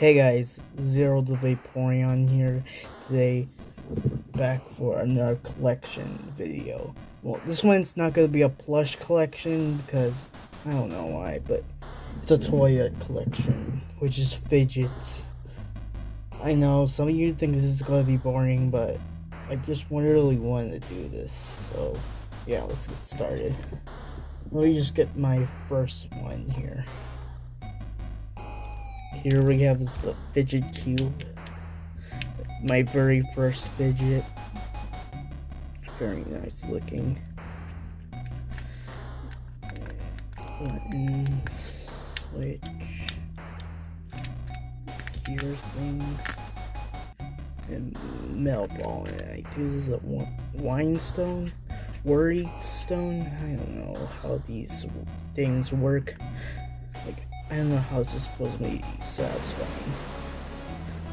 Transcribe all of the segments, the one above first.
Hey guys, Zero the Vaporeon here today, back for another collection video. Well, this one's not going to be a plush collection because I don't know why, but it's a toy collection, which is fidgets. I know some of you think this is going to be boring, but I just really wanted to do this, so yeah, let's get started. Let me just get my first one here. Here we have is the fidget cube. My very first fidget. Very nice looking. Button, switch, gear things, and metal ball. I think this is a wine stone, worried stone. I don't know how these things work. I don't know how this is supposed to be satisfying.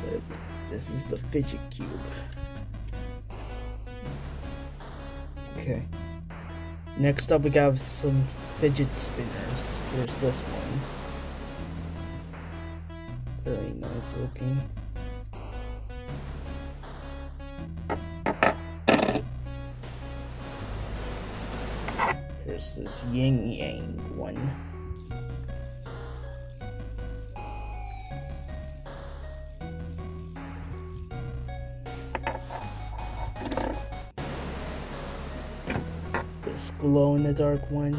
But this is the fidget cube. Okay. Next up we got some fidget spinners. Here's this one. Very nice looking. Here's this yin yang one. Glow in the dark one.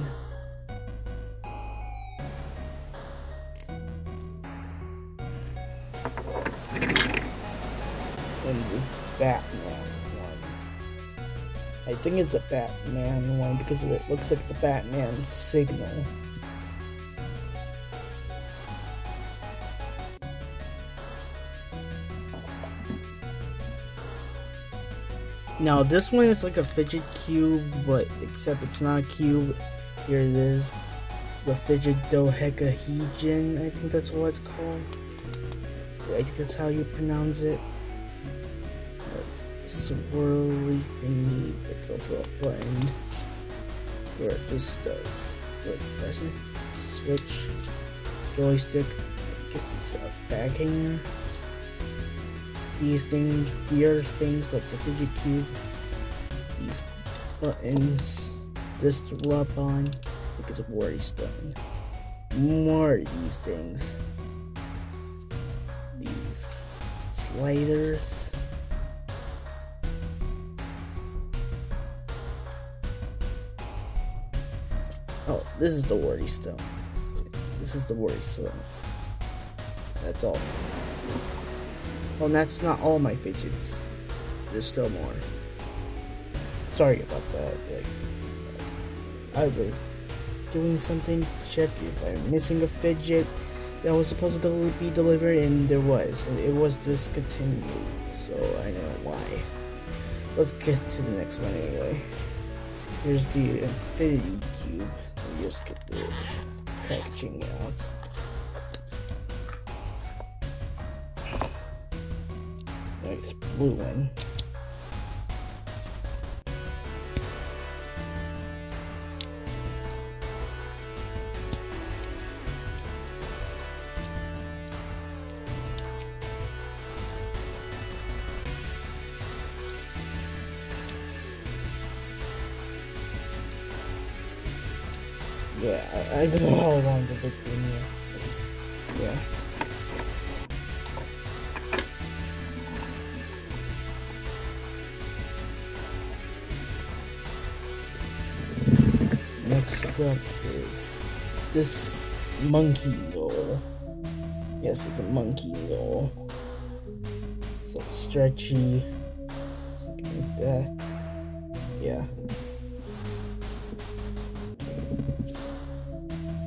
And this Batman one. I think it's a Batman one because it looks like the Batman signal. Now this one is like a fidget cube, but except it's not a cube. Here it is. The fidget dodecahedron, I think that's what it's called. I think that's how you pronounce it. That's swirly thingy. It's also a button. Where it just does. Wait, press it. Switch. Joystick. I guess it's a bag hanger these things, gear things like the fidget cube, these buttons, this rub on, because of worry stone. More of these things. These sliders. Oh, this is the worry stone. This is the worry stone. That's all. Well, that's not all my fidgets. There's still more. Sorry about that. Like, I was doing something to check if I'm missing a fidget that was supposed to be delivered, and there was. And it was discontinued, so I don't know why. Let's get to the next one anyway. Here's the Infinity Cube. Let me just get the packaging out. Nice blue one. Yeah, I, don't know how long the book here. Yeah. Is this monkey roll. Yes, it's a monkey roll. So stretchy, something like that. Yeah.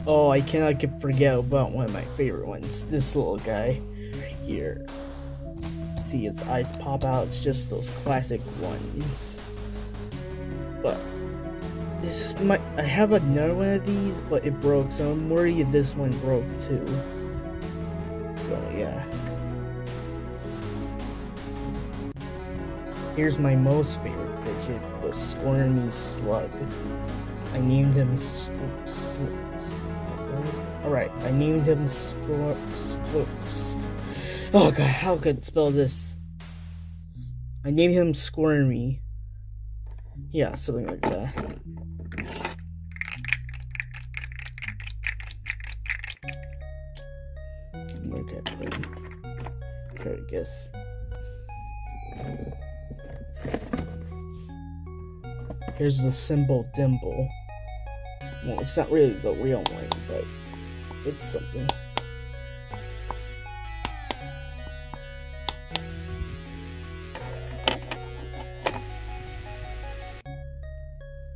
Oh, I cannot forget about one of my favorite ones. This little guy right here. See its eyes pop out. It's just those classic ones. Is my I have another one of these, but it broke, so I'm worried this one broke too. So yeah. Here's my most favorite fidget, the Squirmy Slug. I named him Alright, I named him. Squir... Oh god, how could I spell this? I named him Squirmy. Yeah, something like that. I guess. Here's the Simple Dimple. Well, it's not really the real one, but it's something.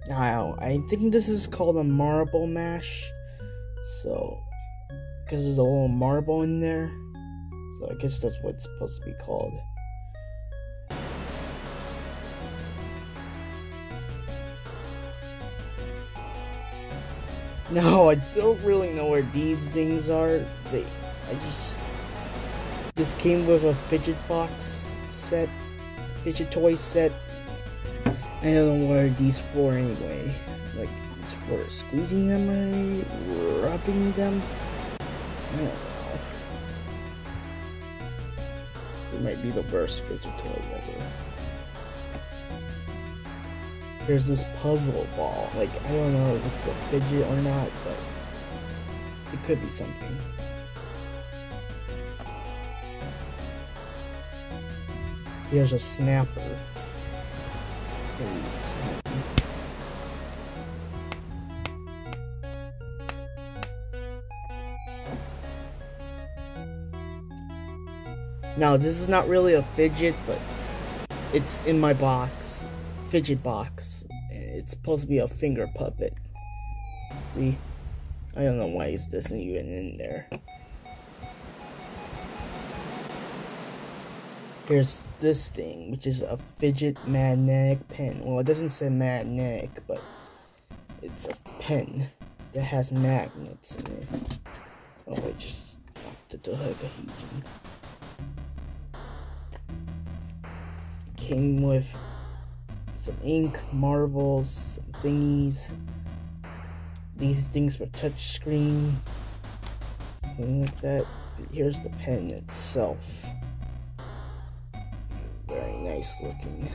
Now, I think this is called a marble mash. So, because there's a little marble in there. So, I guess that's what it's supposed to be called. No, I don't really know where these things are. They, I just, this came with a fidget box set, fidget toy set. I don't know what are these for anyway. Like, it's for squeezing them or rubbing them. It might be the worst fidget toy ever. There's this puzzle ball. Like, I don't know if it's a fidget or not, but it could be something. Here's a snapper. Now, this is not really a fidget, but it's in my box. Fidget box. It's supposed to be a finger puppet. See? I don't know why is this even in there. Here's this thing, which is a fidget magnetic pen. Well, it doesn't say magnetic, but it's a pen that has magnets in it. Oh, I just knocked the dodecahedron. Came with some ink, marbles, some thingies. These things for touch screen. Something like that. Here's the pen itself very nice looking.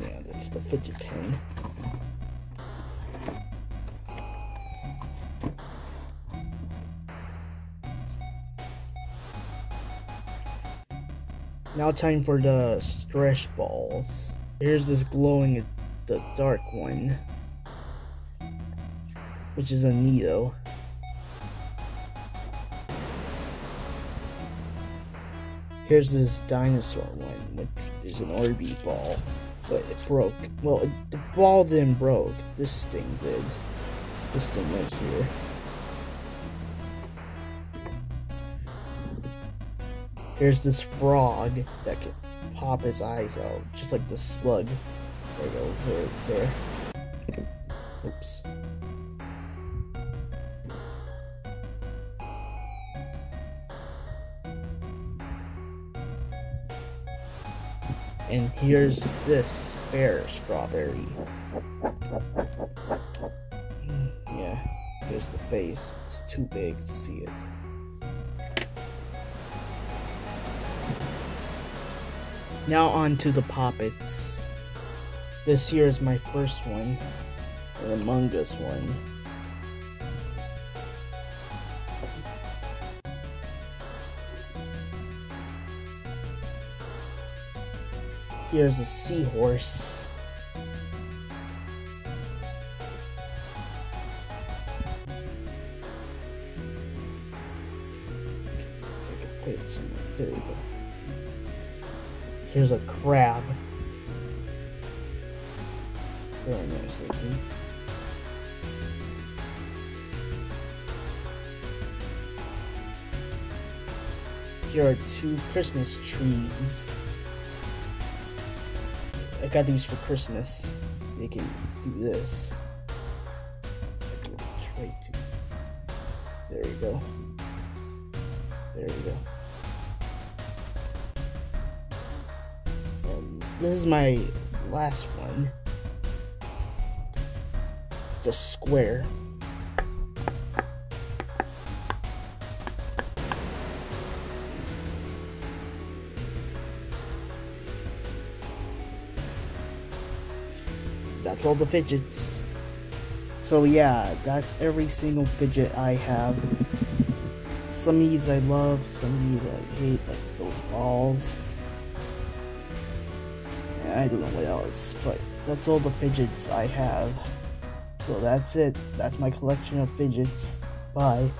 Yeah, that's the fidget pen. Now time for the stretch balls. Here's this glowing the dark one. Which is a NeeDoh. Here's this dinosaur one, which is an Orby ball, but it broke. Well, it, the ball then broke. This thing did. This thing right here. Here's this frog that can pop his eyes out, just like the slug right over there. Oops. And here's this bear strawberry. Mm, yeah, here's the face. It's too big to see it. Now on to the poppets. This here is my first one, the Among Us one. Here's a seahorse. Put it somewhere. There we go. Here's a crab. Very nice looking. Here are two Christmas trees. I got these for Christmas. They can do this. There we go. There we go. this is my last one. The square. That's all the fidgets. So yeah, that's every single fidget I have. Some of these I love, some of these I hate, like those balls. I don't know what else, but that's all the fidgets I have. So that's it. That's my collection of fidgets. Bye.